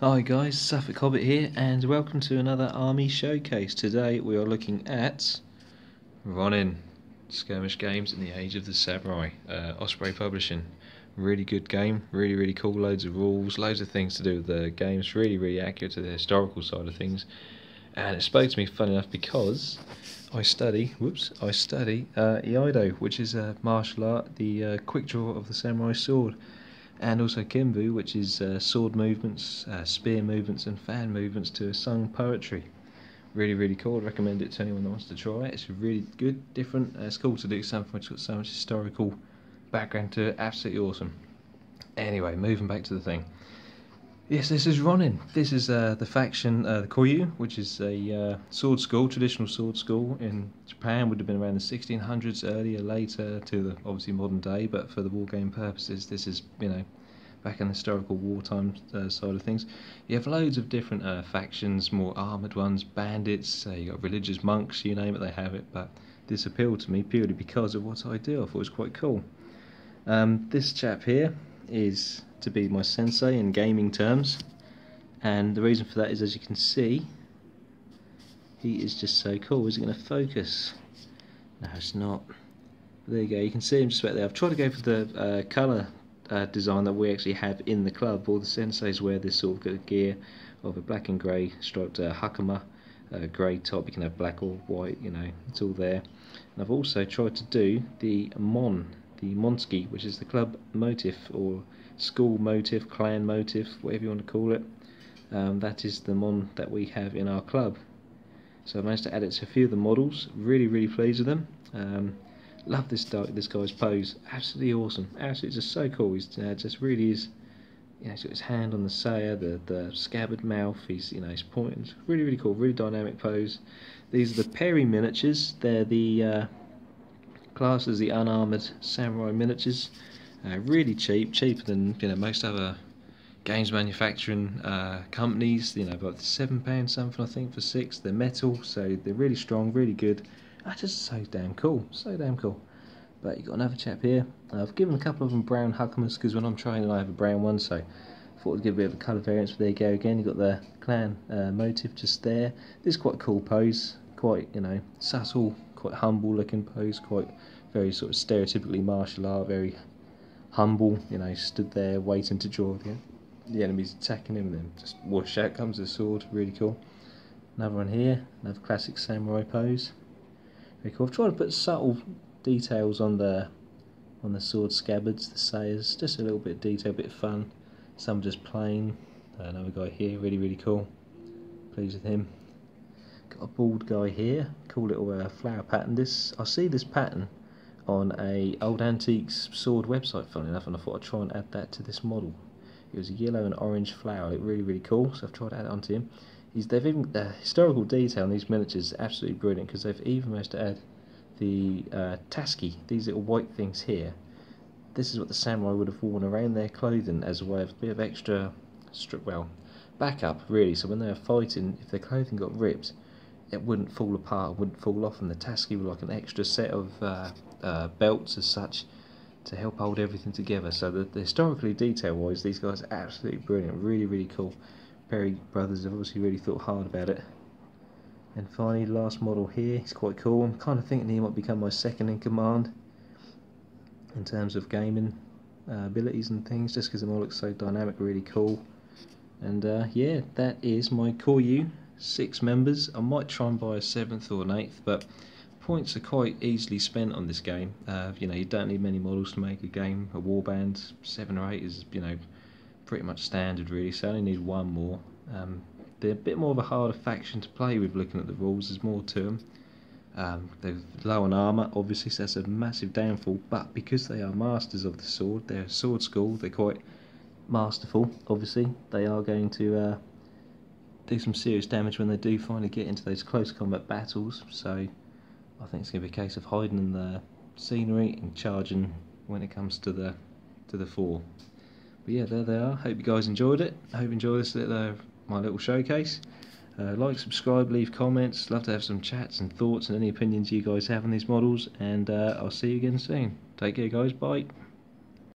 Hi guys, Suffolk Hobbit here, and welcome to another Army Showcase. Today we are looking at Ronin Skirmish Games in the Age of the Samurai, uh, Osprey Publishing. Really good game, really really cool, loads of rules, loads of things to do with the games, really really accurate to the historical side of things. And it spoke to me, fun enough, because I study, whoops, I study uh, Iaido, which is a martial art, the uh, quick draw of the samurai sword and also Kimbu, which is uh, sword movements, uh, spear movements, and fan movements to sung poetry. Really, really cool. I'd recommend it to anyone that wants to try it. It's really good, different. Uh, it's cool to do something which got so much historical background to it. Absolutely awesome. Anyway, moving back to the thing. Yes, this is Ronin. This is uh, the faction, uh, the Koryu, which is a uh, sword school, traditional sword school in Japan. Would have been around the 1600s, earlier, later to the obviously modern day. But for the war game purposes, this is you know back in the historical wartime uh, side of things. You have loads of different uh, factions, more armored ones, bandits. Uh, you got religious monks, you name it, they have it. But this appealed to me purely because of what I do. I thought it was quite cool. Um, this chap here is to be my sensei in gaming terms. And the reason for that is as you can see he is just so cool. Is it going to focus. No it's not. There you go. You can see him just about there. I've tried to go for the uh, colour uh, design that we actually have in the club. All the senseis wear this sort of gear of a black and grey striped uh, hakama uh, grey top. You can have black or white you know it's all there. And I've also tried to do the mon the monski which is the club motif or school motif, clan motif, whatever you want to call it. Um, that is the mon that we have in our club. So I managed to add it to a few of the models. Really, really pleased with them. Um, love this this guy's pose. Absolutely awesome. Absolutely just so cool. He's uh, just really is. You know, he's got his hand on the saya, the the scabbard mouth. He's you know he's pointing. Really, really cool. Really dynamic pose. These are the Perry miniatures. They're the uh, class as the unarmored samurai miniatures. Uh, really cheap, cheaper than you know most other games manufacturing uh, companies. You know, about seven pounds something I think for six. They're metal, so they're really strong, really good. That's just so damn cool, so damn cool. But you got another chap here. I've given a couple of them brown Hakamas because when I'm trying, I have a brown one, so thought I'd give a bit of a colour variance. But there you go again. You got the clan uh, motive just there. This is quite a cool pose, quite you know subtle, quite humble looking pose, quite very sort of stereotypically martial art, very humble, you know, stood there waiting to draw the, the enemies attacking him, and then just whoosh out comes the sword, really cool. Another one here, another classic samurai pose. Very cool. I've tried to put subtle details on the on the sword scabbards, the sayas, just a little bit of detail, a bit of fun. Some just plain. Uh, another guy here, really, really cool. Pleased with him. Got a bald guy here, cool little uh, flower pattern. This I see this pattern on a old antiques sword website funny enough and I thought I'd try and add that to this model. It was a yellow and orange flower. It really really cool so I've tried to add it onto him. He's, they've even the historical detail in these miniatures is absolutely brilliant because they've even managed to add the uh, tasuki these little white things here. This is what the samurai would have worn around their clothing as a way of a bit of extra strip well backup really. So when they were fighting if their clothing got ripped it wouldn't fall apart, wouldn't fall off, and the tasuki were like an extra set of uh, uh, belts as such to help hold everything together. So the, the historically detail-wise, these guys are absolutely brilliant, really, really cool. Perry Brothers have obviously really thought hard about it. And finally, last model here, he's quite cool. I'm kind of thinking he might become my second in command in terms of gaming uh, abilities and things, just because the model looks so dynamic, really cool. And uh, yeah, that is my Koryu six members. I might try and buy a seventh or an eighth, but points are quite easily spent on this game. Uh, you know, you don't need many models to make a game. A warband, seven or eight is, you know, pretty much standard really, so I only need one more. Um, they're a bit more of a harder faction to play with looking at the rules, there's more to them. Um, they're low on armour, obviously, so that's a massive downfall, but because they are masters of the sword, they're a sword school, they're quite masterful, obviously. They are going to uh, do some serious damage when they do finally get into those close combat battles. So I think it's going to be a case of hiding in the scenery and charging when it comes to the to the fore. But yeah, there they are. Hope you guys enjoyed it. Hope you enjoyed this little uh, my little showcase. Uh, like, subscribe, leave comments. Love to have some chats and thoughts and any opinions you guys have on these models. And uh, I'll see you again soon. Take care, guys. Bye.